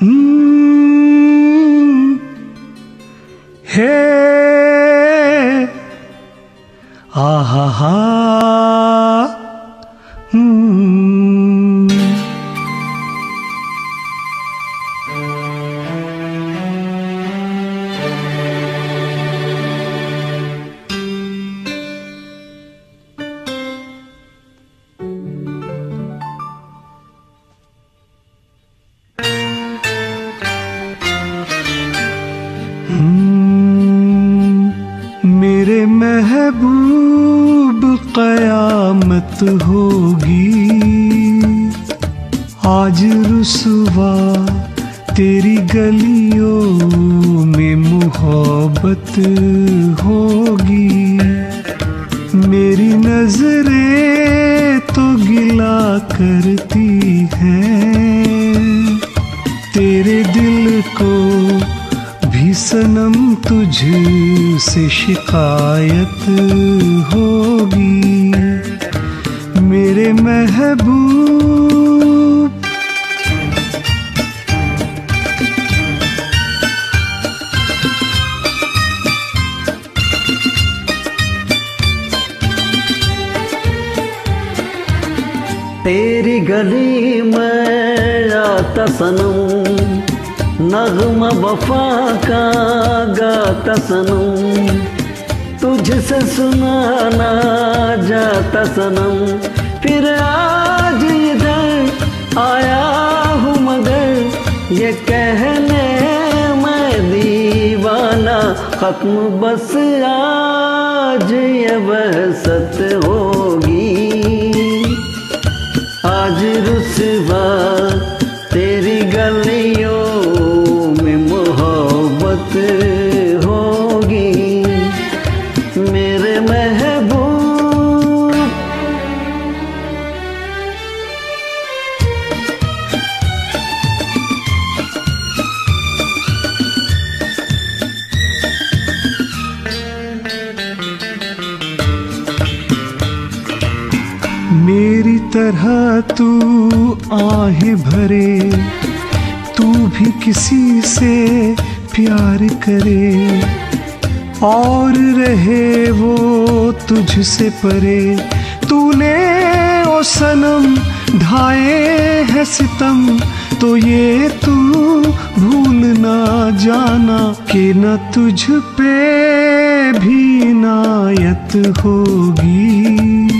हम्म, हे आहा हा महबूब कयामत होगी। आज रुसवा तेरी गलियों में मोहब्बत होगी। मेरी नज़रें तो गिला करती हैं। सनम तुझ से शिकायत होगी। मेरे महबूब। तेरी गली में आता सनम। नगमा वफा का गाता सनम, तुझसे सुनाना जाता सनम। फिर आज इधर आया हूँ मगर, ये कहने मैं दीवाना। खत्म बस आज ये बहसत होगी तरह तू आहें भरे, तू भी किसी से प्यार करे। और रहे वो तुझसे परे। तूने ओ सनम, ढाए है सितम तो ये तू भूल ना जाना कि न तुझ पे भी नायत होगी।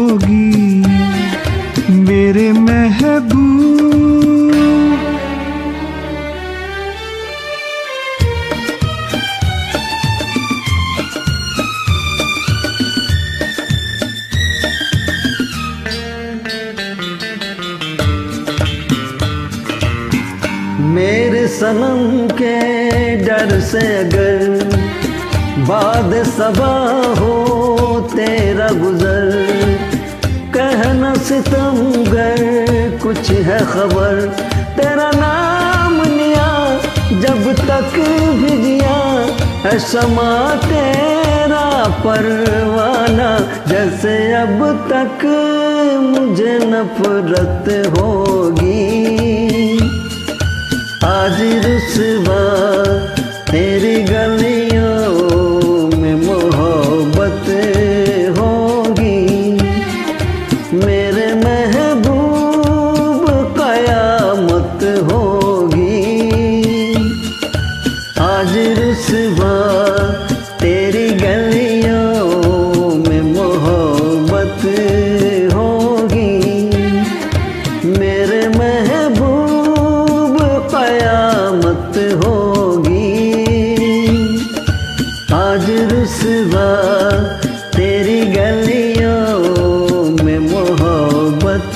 सनम के डर से अगर बाद सबा हो तेरा गुजर कहना सितमगर कुछ है खबर। तेरा नाम लिया जब तक भी जिया है समा तेरा परवाना। जैसे अब तक मुझे नफरत होगी। आज रुसवा तेरी बात होगी। आज रुसवा तेरी गलियों में मोहब्बत।